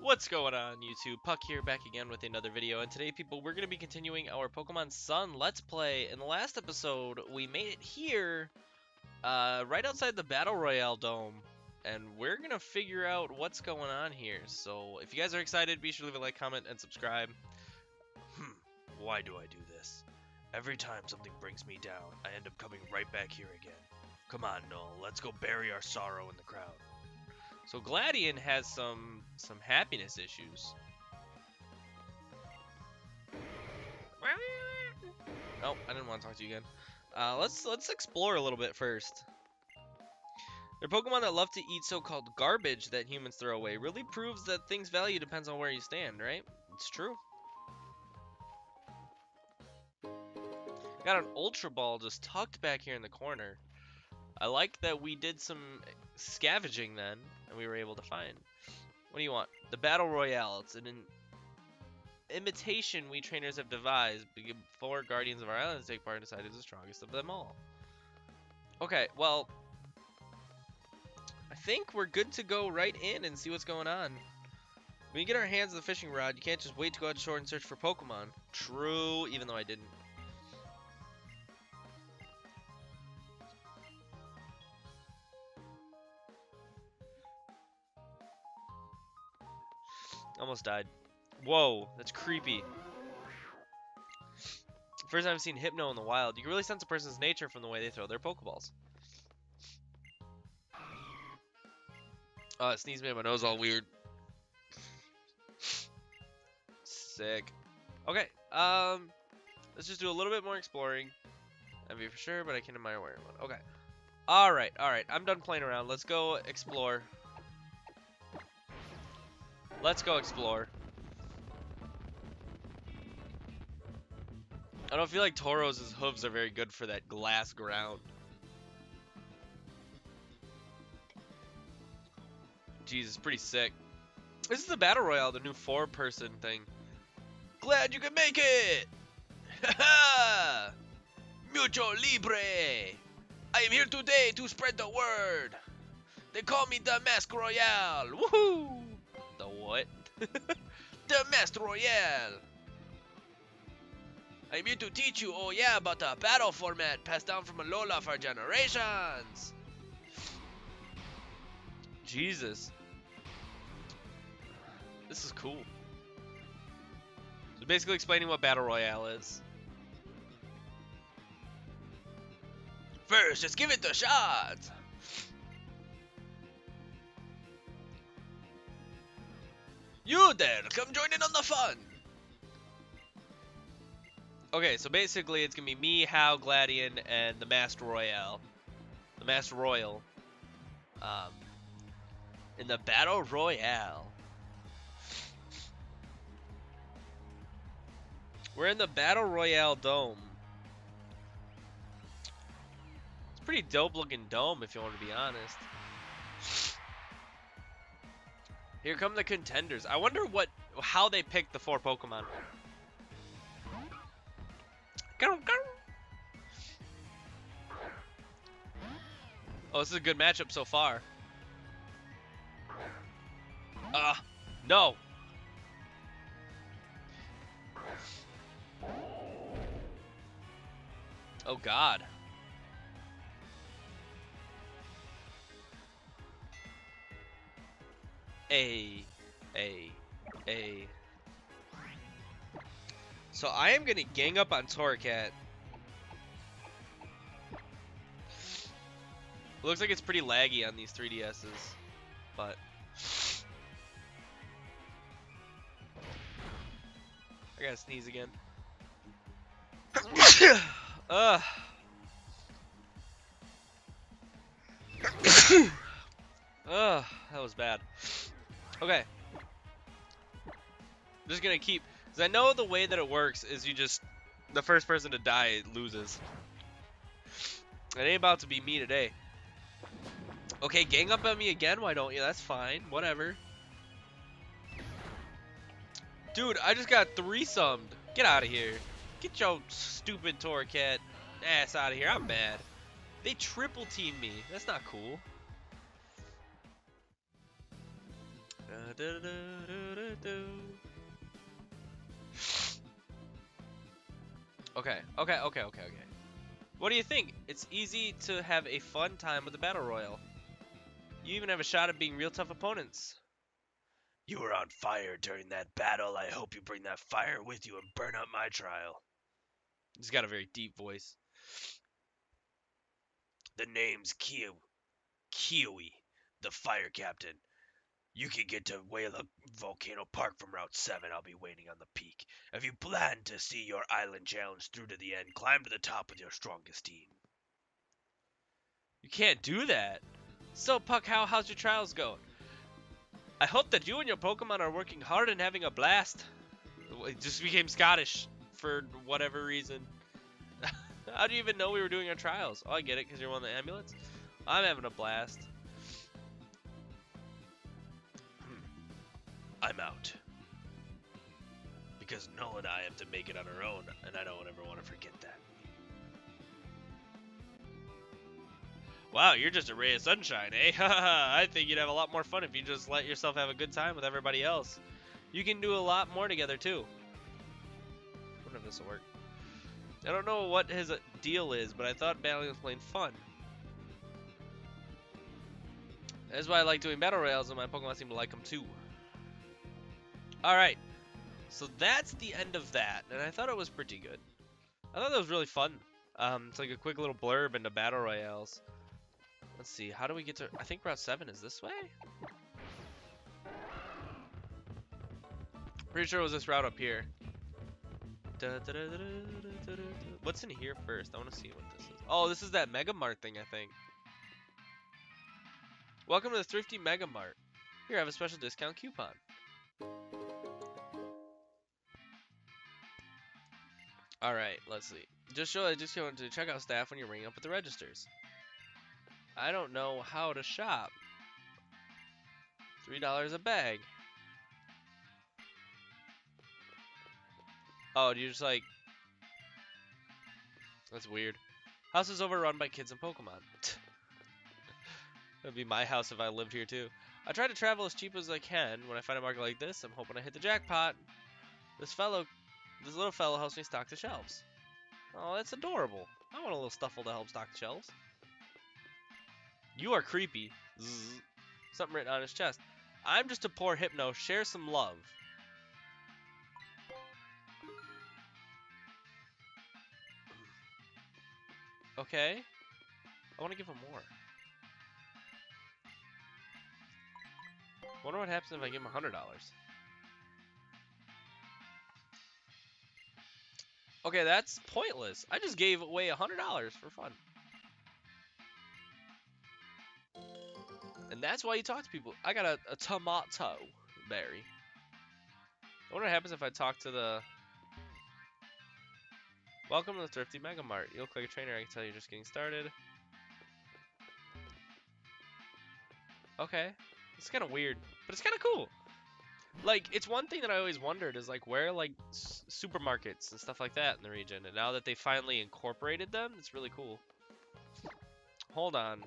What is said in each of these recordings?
What's going on YouTube? Puck here back again with another video and today people we're going to be continuing our Pokemon Sun Let's Play. In the last episode we made it here uh, right outside the Battle Royale Dome and we're going to figure out what's going on here. So if you guys are excited be sure to leave a like, comment, and subscribe. Hmm, why do I do this? Every time something brings me down I end up coming right back here again. Come on Null, let's go bury our sorrow in the crowd. So Gladion has some some happiness issues. Oh, I didn't want to talk to you again. Uh, let's let's explore a little bit first. They're Pokemon that love to eat so-called garbage that humans throw away. Really proves that things' value depends on where you stand, right? It's true. Got an Ultra Ball just tucked back here in the corner. I like that we did some scavenging then, and we were able to find. What do you want? The Battle Royale. It's an imitation we trainers have devised before Guardians of our Island take part and decide who's the strongest of them all. Okay, well, I think we're good to go right in and see what's going on. When you get our hands on the fishing rod, you can't just wait to go out to shore and search for Pokemon. True, even though I didn't. Almost died. Whoa, that's creepy. First time I've seen Hypno in the wild. You can really sense a person's nature from the way they throw their Pokeballs. Oh, it sneezed made my nose all weird. Sick. Okay, um, let's just do a little bit more exploring. I'd be for sure, but I can't admire where one. Okay. Alright, alright. I'm done playing around. Let's go explore. Let's go explore. I don't feel like Tauros' hooves are very good for that glass ground. Jesus, pretty sick. This is the Battle Royale, the new four-person thing. Glad you can make it! Haha! Mucho Libre! I am here today to spread the word! They call me the Masked Royal! Woohoo! What? the Masked Royal! I'm here to teach you, oh yeah, about the battle format passed down from Alola for generations! Jesus. This is cool. So basically explaining what Battle Royale is. First, just give it a shot! You there, come join in on the fun! Okay, so basically it's gonna be me, Hau, Gladion, and the Master Royale. The Master Royal. Um, in the Battle Royale. We're in the Battle Royale Dome. It's pretty dope looking dome if you want to be honest. Here come the contenders. I wonder what, how they picked the four Pokemon. Oh, this is a good matchup so far. Ah, uh, no. Oh God. A, A, A. So I am gonna gang up on Torracat. Looks like it's pretty laggy on these 3DSs, but I gotta sneeze again. Ugh. Ugh, that was bad. Okay. I'm just gonna keep, because I know the way that it works is you just, the first person to die loses. It ain't about to be me today. Okay, gang up on me again, why don't you? That's fine, whatever. Dude, I just got threesomed. Get out of here. Get your stupid Torracat ass out of here. I'm mad. They triple team me. That's not cool. Okay, okay, okay, okay, okay. What do you think? It's easy to have a fun time with the Battle Royal. You even have a shot at being real tough opponents. You were on fire during that battle. I hope you bring that fire with you and burn up my trial. He's got a very deep voice. The name's Kiawe. Kiawe, the fire captain. You can get to Wela Volcano Park from Route 7. I'll be waiting on the peak. If you plan to see your island challenge through to the end, climb to the top with your strongest team. You can't do that. So, Puck, how, how's your trials going? I hope that you and your Pokemon are working hard and having a blast. It just became Scottish for whatever reason. how do you even know we were doing our trials? Oh, I get it, because you're one of the amulets. I'm having a blast. I'm out. Because Null and I have to make it on our own, and I don't ever want to forget that. Wow, you're just a ray of sunshine, eh? I think you'd have a lot more fun if you just let yourself have a good time with everybody else. You can do a lot more together, too. I wonder if this will work. I don't know what his deal is, but I thought battling was plain fun. That's why I like doing battle royales, and my Pokemon seem to like them, too. Alright, so that's the end of that, and I thought it was pretty good. I thought that was really fun. Um, it's like a quick little blurb into battle royales. Let's see, how do we get to... I think Route 7 is this way? Pretty sure it was this route up here. What's in here first? I want to see what this is. Oh, this is that Mega Mart thing, I think. Welcome to the Thrifty Mega Mart. Here, I have a special discount coupon. Alright, let's see. Just show a discount to checkout staff when you're ringing up at the registers. I don't know how to shop. Three dollars a bag. Oh, you're just like... That's weird. House is overrun by kids and Pokemon. That'd be my house if I lived here too. I try to travel as cheap as I can. When I find a market like this, I'm hoping I hit the jackpot. This fellow, this little fellow helps me stock the shelves. Oh, that's adorable. I want a little Stufful to help stock the shelves. You are creepy. Zzz. Something written on his chest. I'm just a poor hypno. Share some love. Okay. I want to give him more. Wonder what happens if I give him $100. Okay, that's pointless. I just gave away a hundred dollars for fun. And that's why you talk to people. I got a, a Tamato Berry. I wonder what happens if I talk to the... Welcome to the Thrifty Mega Mart. You look like a trainer, I can tell you're just getting started. Okay. It's kind of weird, but it's kind of cool. Like, it's one thing that I always wondered is, like, where, like, supermarkets and stuff like that in the region. And now that they finally incorporated them, it's really cool. Hold on.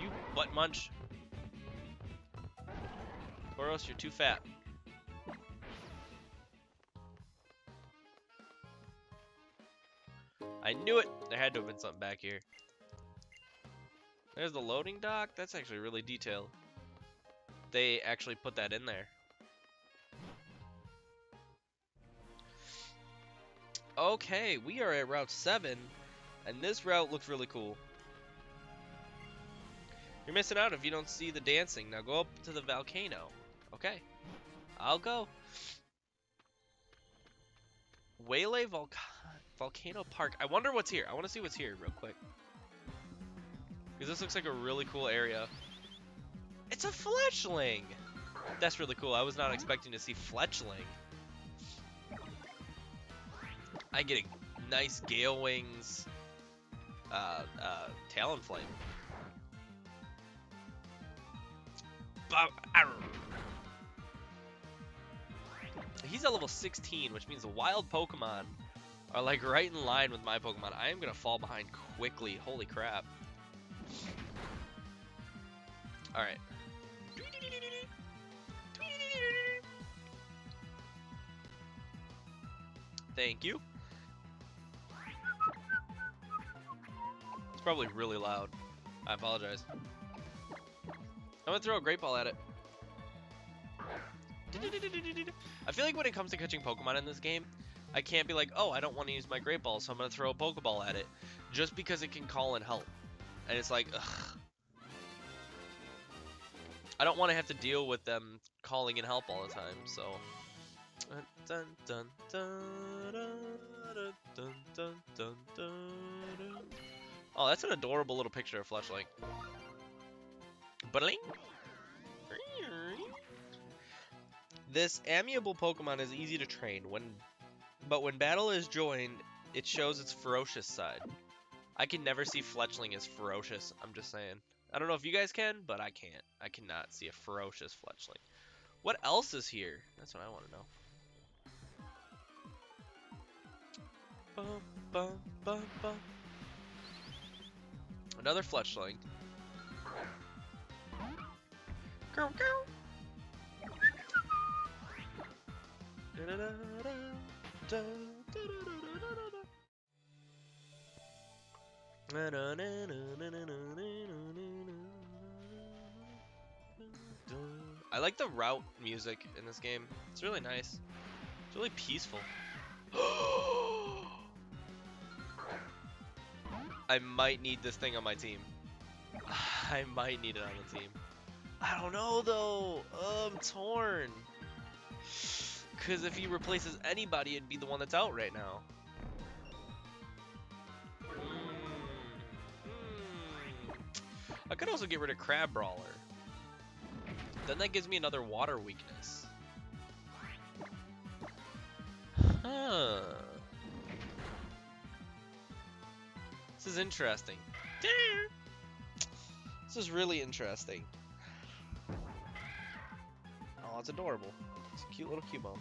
You butt munch. Boros, you're too fat. I knew it! There had to have been something back here. There's the loading dock. That's actually really detailed. They actually put that in there. Okay, we are at Route 7, and this route looks really cool. You're missing out if you don't see the dancing. Now go up to the volcano. Okay, I'll go. Wela Volcano. Volcano Park. I wonder what's here. I want to see what's here real quick. Because this looks like a really cool area. It's a Fletchling! That's really cool. I was not expecting to see Fletchling. I get a nice Gale Wings uh, uh, Talonflame. He's at level 16, which means the wild Pokemon are like right in line with my Pokemon. I am going to fall behind quickly. Holy crap. Alright. Thank you. It's probably really loud. I apologize. I'm gonna throw a great ball at it. I feel like when it comes to catching Pokemon in this game, I can't be like, oh, I don't want to use my great ball, so I'm gonna throw a Pokeball at it. Just because it can call and help. And it's like, ugh. I don't want to have to deal with them calling in help all the time, so. Oh, that's an adorable little picture of Fleshlight. Bling. This amiable Pokemon is easy to train, when, but when battle is joined, it shows its ferocious side. I can never see Fletchling as ferocious, I'm just saying. I don't know if you guys can, but I can't. I cannot see a ferocious Fletchling. What else is here? That's what I want to know. Bum, bum, bum, bum. Another Fletchling. Go, go. I like the route music in this game. It's really nice. It's really peaceful. I might need this thing on my team. I might need it on the team. I don't know though. Oh, I'm torn. Because if he replaces anybody, it'd be the one that's out right now. I could also get rid of Crabrawler. Then that gives me another water weakness. Huh. This is interesting. This is really interesting. Oh, it's adorable. It's a cute little Cubone.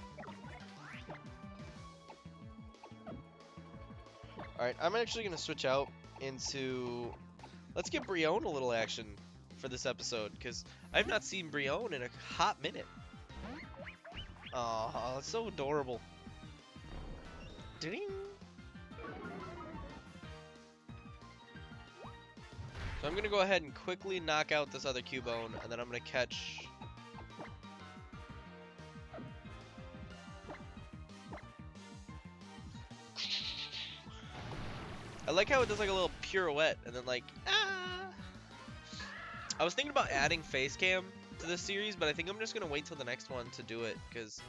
Alright, I'm actually going to switch out into... Let's get Brionne a little action for this episode, because I've not seen Brionne in a hot minute. It's so adorable. Ding! So I'm going to go ahead and quickly knock out this other Cubone, and then I'm going to catch I like how it does like a little pirouette and then like, ah. I was thinking about adding face cam to this series, but I think I'm just going to wait till the next one to do it because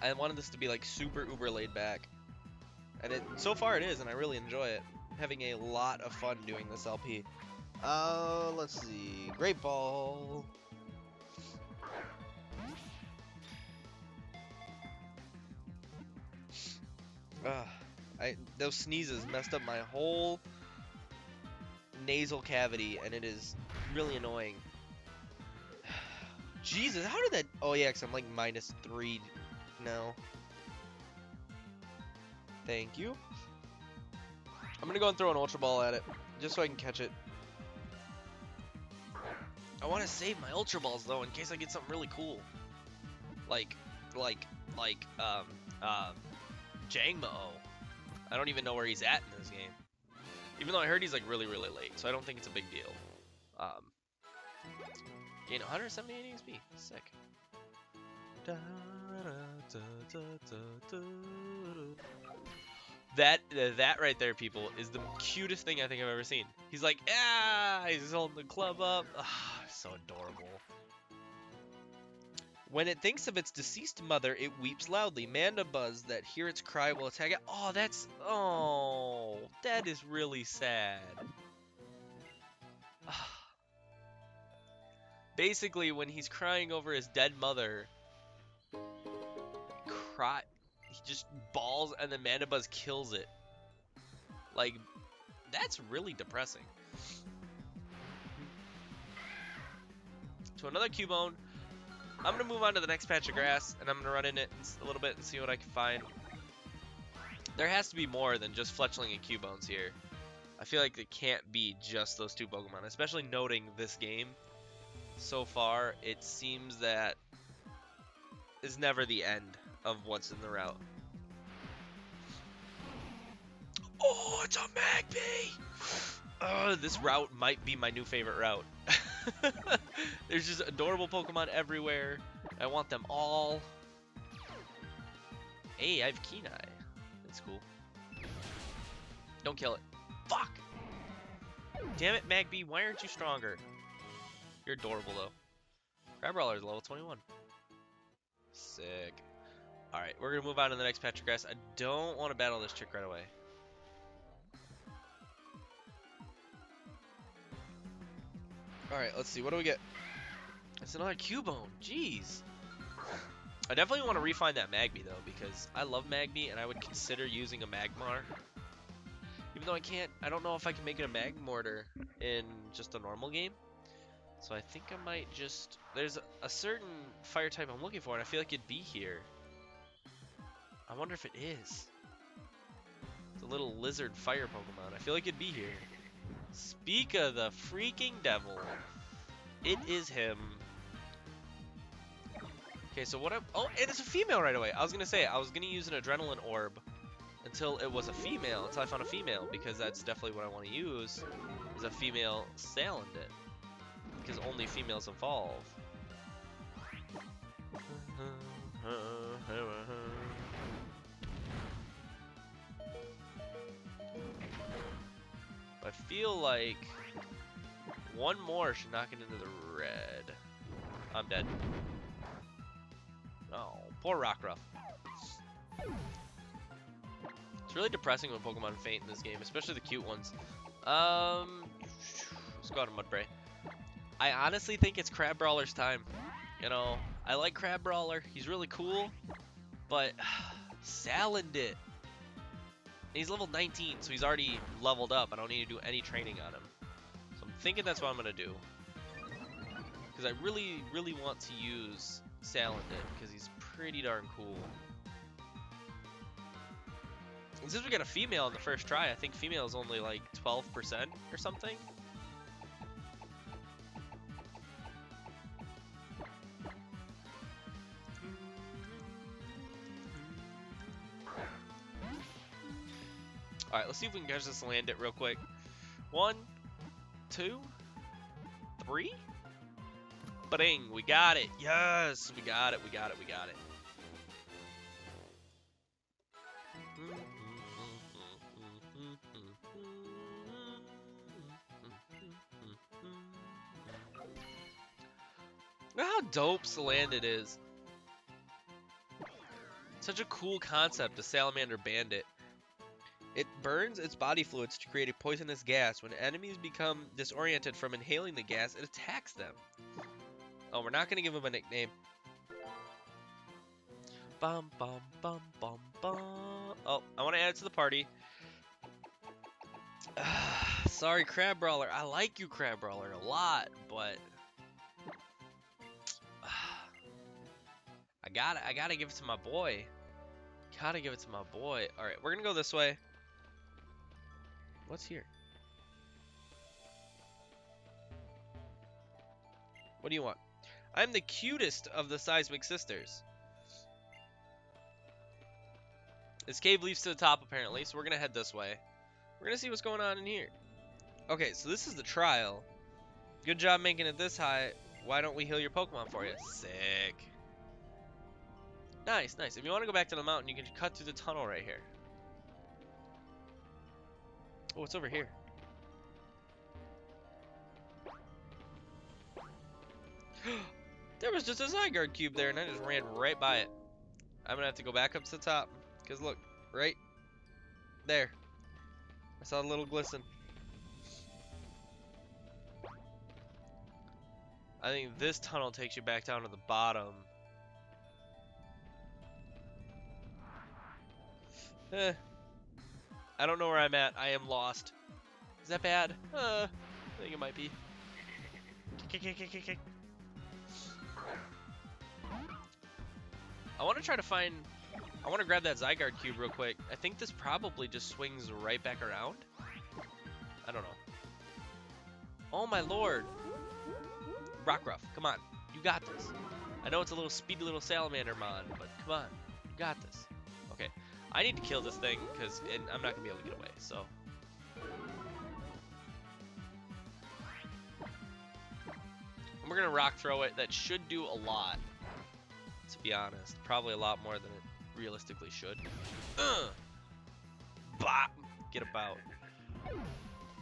I wanted this to be like super uber laid back. And it so far it is, and I really enjoy it. I'm having a lot of fun doing this LP. Uh, let's see. Great Ball. Ugh. I those sneezes messed up my whole nasal cavity, and it is really annoying. Jesus, how did that? Oh yeah, cause I'm like minus three now. Thank you. I'm gonna go and throw an Ultra Ball at it, just so I can catch it. I want to save my Ultra Balls though, in case I get something really cool. Like, like, like, um, um, Jangmo. I don't even know where he's at in this game. Even though I heard he's like really, really late, so I don't think it's a big deal. Um, gain 178 XP. Sick. That that right there, people, is the cutest thing I think I've ever seen. He's like, ah, he's holding the club up. Ah, so adorable. When it thinks of its deceased mother, it weeps loudly. Mandibuzz that hear its cry will attack it. Oh, that's... Oh, that is really sad. Basically, when he's crying over his dead mother, cry... He just balls and then Mandibuzz kills it. Like, that's really depressing. To another Cubone. I'm going to move on to the next patch of grass, and I'm going to run in it a little bit and see what I can find. There has to be more than just Fletchling and Cubones here. I feel like it can't be just those two Pokemon, especially noting this game. So far, it seems that is never the end of what's in the route. Oh, it's a Magby! Uh, this route might be my new favorite route. There's just adorable Pokemon everywhere. I want them all. Hey, I have Kenai. That's cool. Don't kill it. Fuck! Damn it, Magby, why aren't you stronger? You're adorable, though. Crabrawler is level 21. Sick. Alright, we're gonna move on to the next patch grass. I don't want to battle this chick right away. Alright, let's see. What do we get? It's another Cubone. Jeez. I definitely want to refine that Magby, though, because I love Magby, and I would consider using a Magmar. Even though I can't, I don't know if I can make it a Magmortar in just a normal game. So I think I might just... There's a certain fire type I'm looking for, and I feel like it'd be here. I wonder if it is. It's a little lizard fire Pokemon. I feel like it'd be here. Speak of the freaking devil. It is him. Okay, so what I'm... Oh, and it's a female right away. I was going to say, I was going to use an Adrenaline Orb until it was a female, until I found a female, because that's definitely what I want to use, is a female Salandit. Because only females evolve. I feel like one more should knock it into the red. I'm dead. Oh, poor Rockruff. It's really depressing when Pokemon faint in this game, especially the cute ones. Um, let's go out of Mudbray. I honestly think it's Crabrawler's time. You know, I like Crabrawler. He's really cool, but Salandit. He's level 19, so he's already leveled up. I don't need to do any training on him. So I'm thinking that's what I'm going to do. Because I really, really want to use Salandit, because he's pretty darn cool. And since we got a female in the first try, I think female is only like 12% or something. See if we can catch this Salandit real quick. One, two, three. Bing, we got it. Yes, we got it, we got it, we got it. Look how dope Salandit is. Such a cool concept, the Salamander Bandit. It burns its body fluids to create a poisonous gas. When enemies become disoriented from inhaling the gas, it attacks them. Oh, we're not going to give him a nickname. Bum, bum, bum, bum, bum. Oh, I want to add it to the party. Sorry, Crabrawler. I like you, Crabrawler, a lot, but... I gotta, I gotta give it to my boy. Gotta give it to my boy. Alright, we're gonna go this way. What's here? What do you want? I'm the cutest of the Seismic Sisters. This cave leads to the top, apparently, so we're going to head this way. We're going to see what's going on in here. Okay, so this is the trial. Good job making it this high. Why don't we heal your Pokemon for you? Sick. Nice, nice. If you want to go back to the mountain, you can cut through the tunnel right here. Oh, what's over here? there was just a Zygarde cube there, and I just ran right by it. I'm gonna have to go back up to the top. Because look, right there. I saw a little glisten. I think this tunnel takes you back down to the bottom. Eh. I don't know where I'm at. I am lost. Is that bad? Uh, I think it might be. I want to try to find... I want to grab that Zygarde cube real quick. I think this probably just swings right back around. I don't know. Oh my lord. Rockruff, come on. You got this. I know it's a little speedy little salamander mon, but come on. You got this. I need to kill this thing because I'm not gonna be able to get away. So. And we're gonna rock throw it. That should do a lot. To be honest, probably a lot more than it realistically should. Uh, bop. Get about.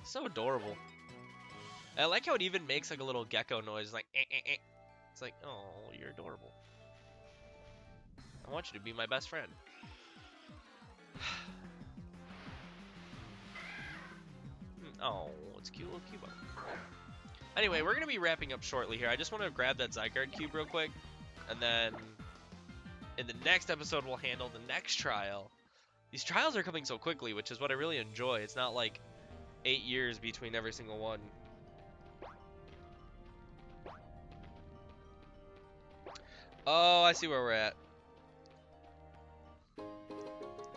So adorable. I like how it even makes like a little gecko noise, like eh, eh, eh. It's like, oh, you're adorable. I want you to be my best friend. oh, it's cute little cube. Anyway, we're gonna be wrapping up shortly here. I just want to grab that Zygarde cube real quick, and then in the next episode we'll handle the next trial. These trials are coming so quickly, which is what I really enjoy. It's not like eight years between every single one. Oh, I see where we're at.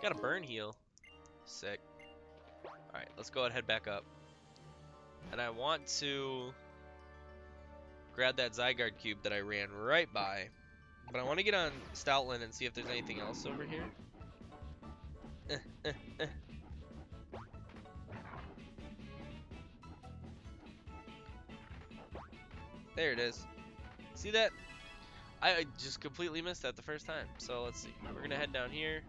Got a burn heal. Sick. Alright, let's go ahead and head back up. And I want to grab that Zygarde cube that I ran right by. But I want to get on Stoutland and see if there's anything else over here. There it is. See that? I just completely missed that the first time. So let's see. We're gonna head down here.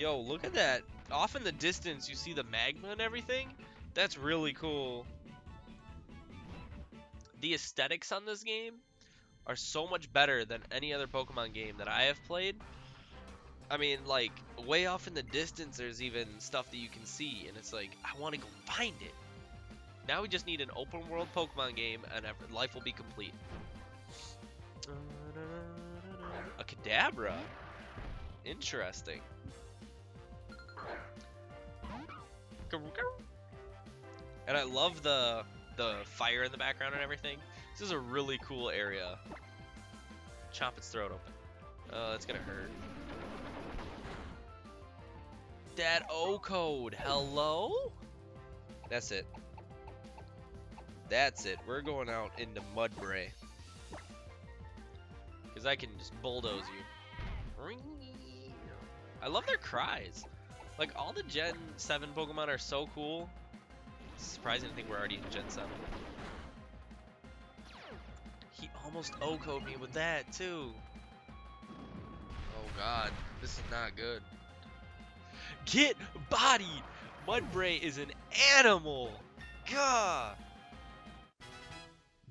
Yo, look at that. Off in the distance, you see the magma and everything. That's really cool. The aesthetics on this game are so much better than any other Pokemon game that I have played. I mean, like, way off in the distance, there's even stuff that you can see, and it's like, I want to go find it. Now we just need an open world Pokemon game, and life will be complete. A Kadabra. Interesting. And I love the the fire in the background and everything. This is a really cool area. Chop its throat open. Oh, that's gonna hurt. That O code. Hello? That's it. That's it. We're going out into Mudbray. Because I can just bulldoze you. I love their cries. Like, all the Gen 7 Pokemon are so cool. It's surprising to think we're already in Gen 7. He almost O-code me with that, too. Oh god, this is not good. Get bodied! Mudbray is an animal! Gah!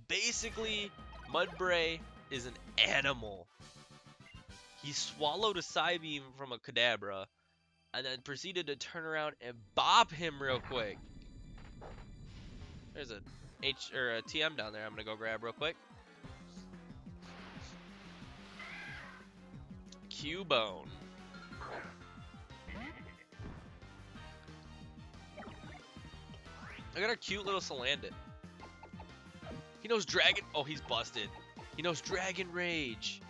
Basically, Mudbray is an animal. He swallowed a Psybeam from a Kadabra, and then proceeded to turn around and bop him real quick. There's a H or a TM down there. I'm gonna go grab real quick. Cubone. I got a cute little Salandit. He knows Dragon. Oh, he's busted. He knows Dragon Rage.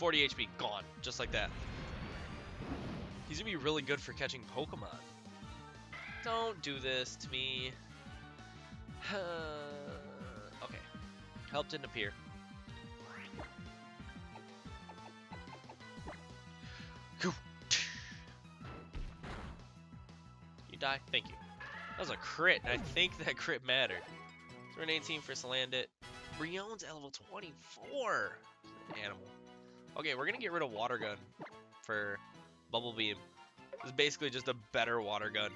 40 HP, gone. Just like that. He's gonna be really good for catching Pokemon. Don't do this to me. okay. Help didn't appear. You die? Thank you. That was a crit, and I think that crit mattered. So we're an 18 for Salandit. Brionne's at level 24. Animal. Okay, we're gonna get rid of Water Gun for Bubble Beam. It's basically just a better water gun.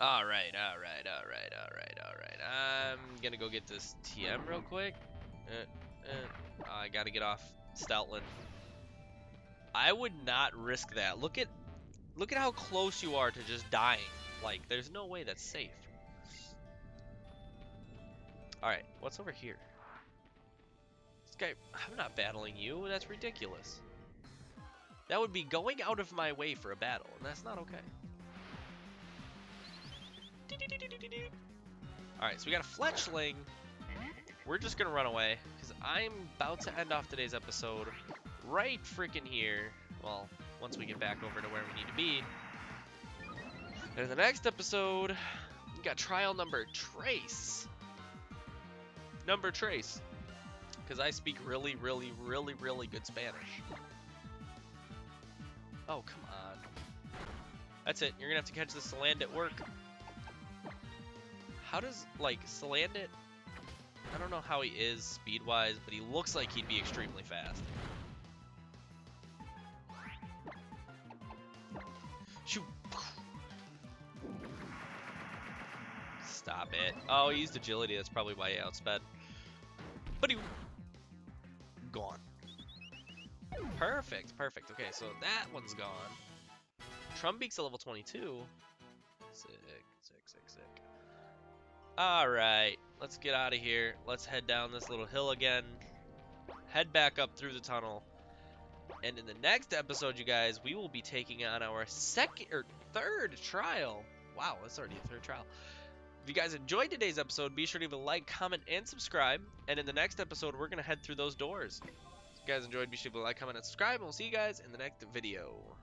Alright, alright, alright, alright, alright. I'm gonna go get this TM real quick. Uh, uh, I gotta get off Stoutland. I would not risk that. Look at look at how close you are to just dying. Like, there's no way that's safe. Alright, what's over here? This guy, I'm not battling you. That's ridiculous. That would be going out of my way for a battle, and that's not okay. Alright, so we got a Fletchling. We're just gonna run away, because I'm about to end off today's episode right freaking here. Well, once we get back over to where we need to be. And in the next episode, we got trial number Trace. Number Trace. Because I speak really, really, really, really good Spanish. Oh, come on. That's it. You're going to have to catch the Salandit work. How does, like, Salandit... I don't know how he is speed-wise, but he looks like he'd be extremely fast. Shoot. Stop it. Oh, he used agility. That's probably why he outsped. But he... Gone. Perfect, perfect. Okay, so that one's gone. Trumbeak's a level 22. Sick, sick, sick, sick. Alright, let's get out of here. Let's head down this little hill again. Head back up through the tunnel. And in the next episode, you guys, we will be taking on our second or third trial. Wow, that's already a third trial. If you guys enjoyed today's episode, be sure to leave a like, comment, and subscribe. And in the next episode, we're going to head through those doors. If you guys enjoyed, be sure to like, comment, and subscribe. And we'll see you guys in the next video.